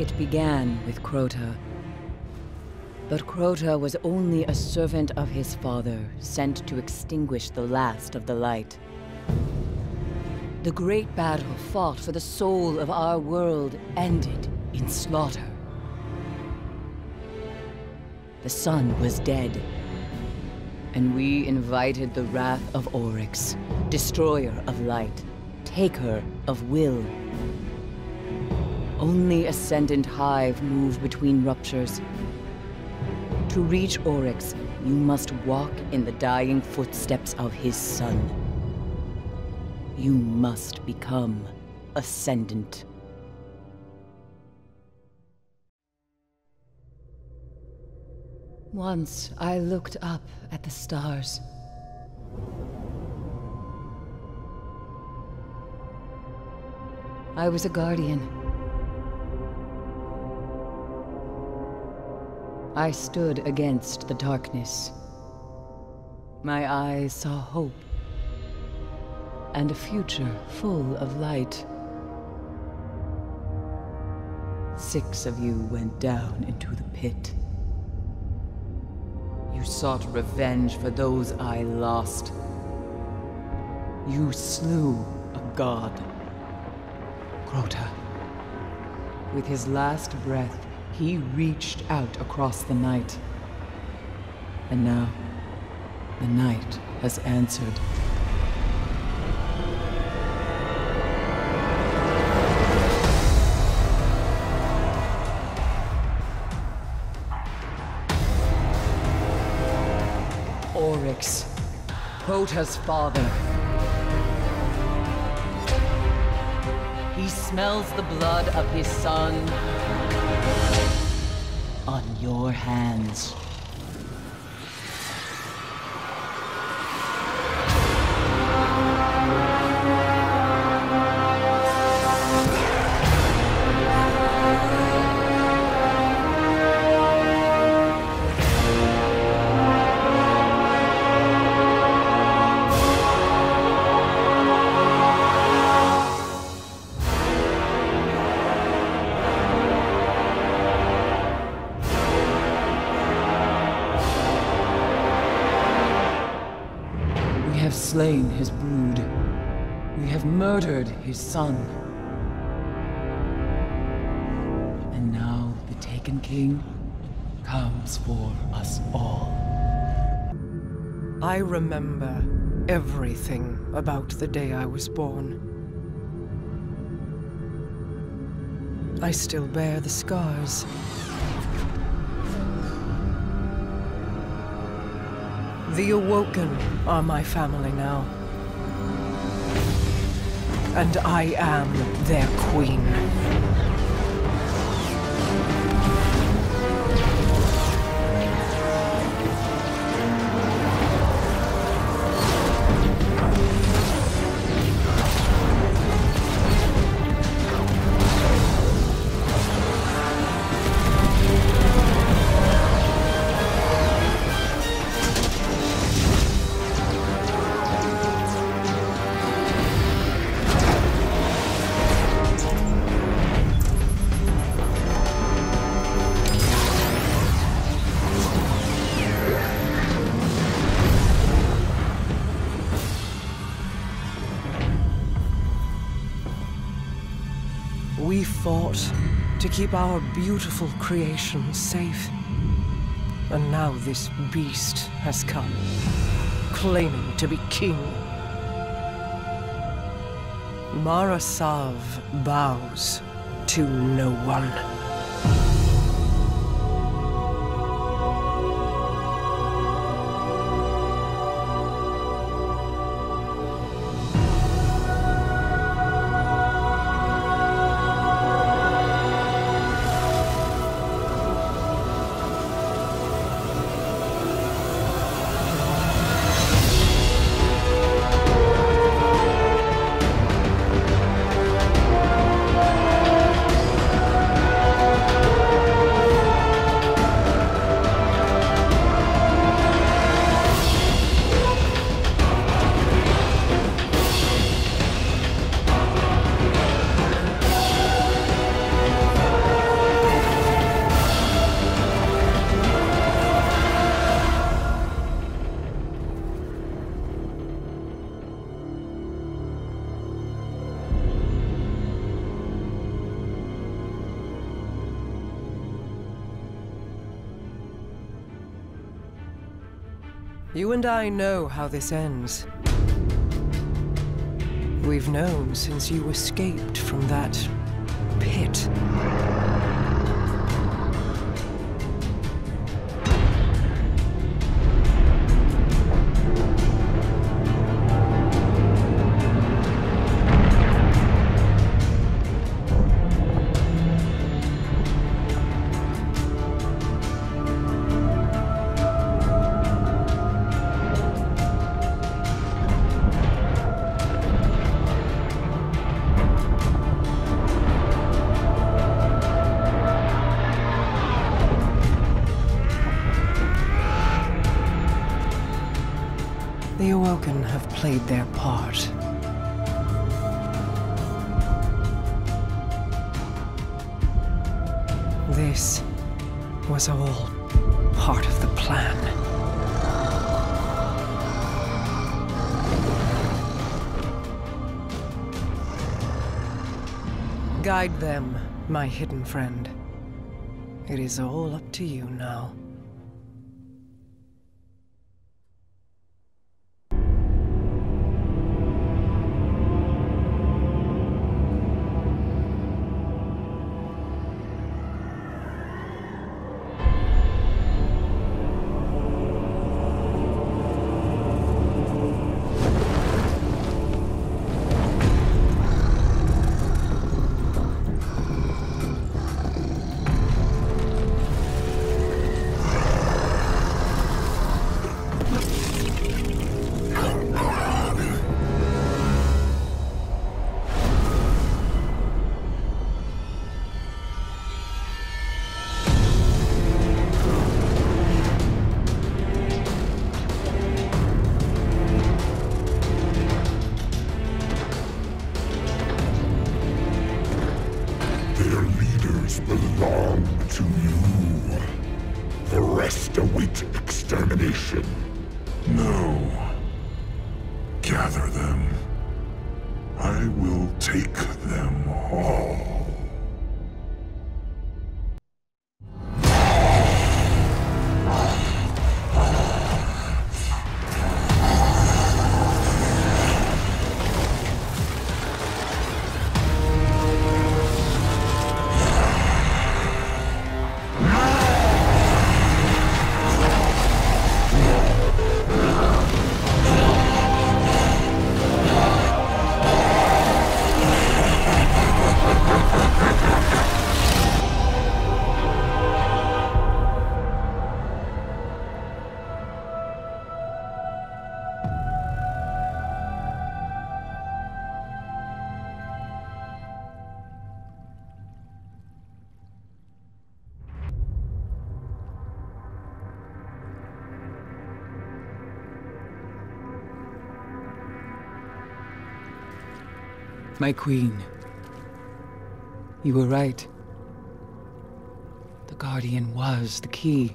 It began with Crota. But Crota was only a servant of his father, sent to extinguish the last of the light. The great battle fought for the soul of our world ended in slaughter. The sun was dead, and we invited the wrath of Oryx, destroyer of light, taker of will. Only Ascendant Hive move between ruptures. To reach Oryx, you must walk in the dying footsteps of his son. You must become Ascendant. Once I looked up at the stars. I was a guardian. I stood against the darkness. My eyes saw hope and a future full of light. Six of you went down into the pit. You sought revenge for those I lost. You slew a god. Crota. With his last breath, he reached out across the night. And now, the night has answered. Oryx, Crota's father. He smells the blood of his son on your hands. Have slain his brood. We have murdered his son. And now the Taken King comes for us all. I remember everything about the day I was born. I still bear the scars. The Awoken are my family now. And I am their queen. We fought to keep our beautiful creation safe. And now this beast has come, claiming to be king. Mara Sov bows to no one. You and I know how this ends. We've known since you escaped from that pit. Played their part. This was all part of the plan. Guide them, my hidden friend. It is all up to you now. No. Gather them. I will take them all. My queen. You were right. The Guardian was the key.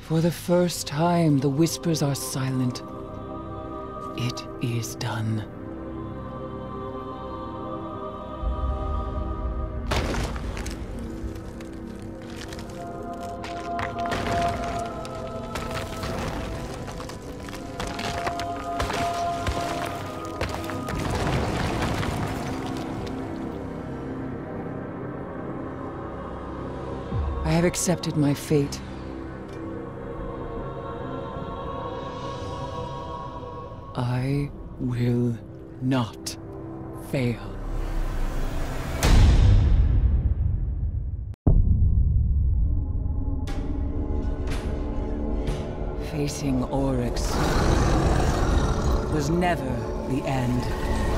For the first time, the whispers are silent. It is done. I have accepted my fate. I will not fail. Facing Oryx was never the end.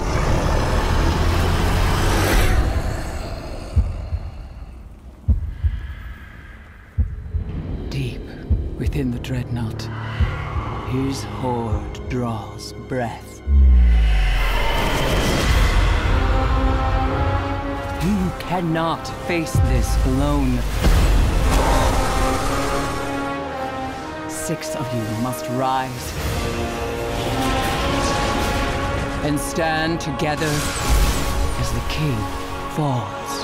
Within the Dreadnought, his horde draws breath. You cannot face this alone. Six of you must rise and stand together as the king falls.